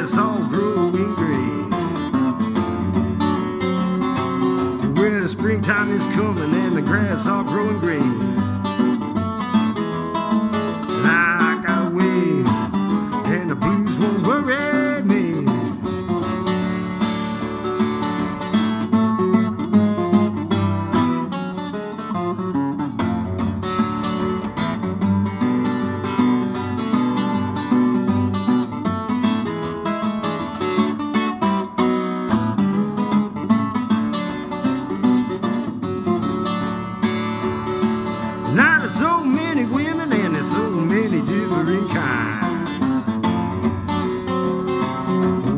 And all growing green. The springtime is coming and the grass all growing green. Now there's so many women and there's so many different kinds.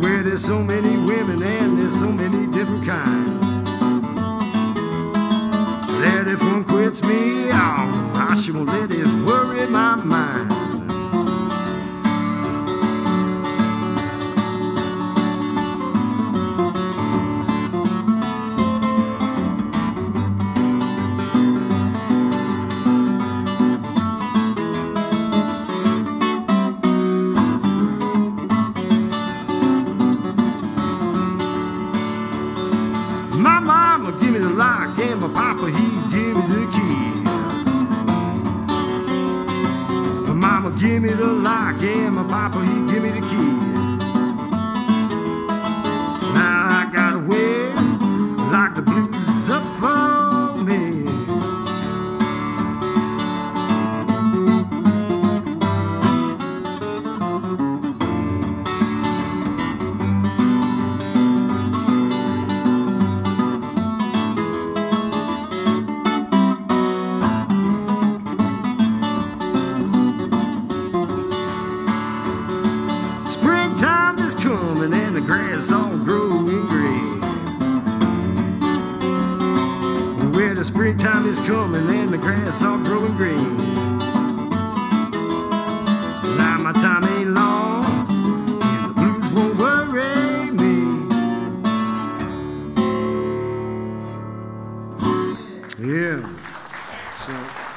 Where there's so many women and there's so many different kinds. That if one quits me, oh, I sure won't let it worry my mind. Lock and my papa he give me the key. My mama give me the lock and my papa he give me the key. Is and the grass all growing green. Where the springtime is coming and the grass all growing green. Now my time ain't long and the blues won't worry me. Yeah. So.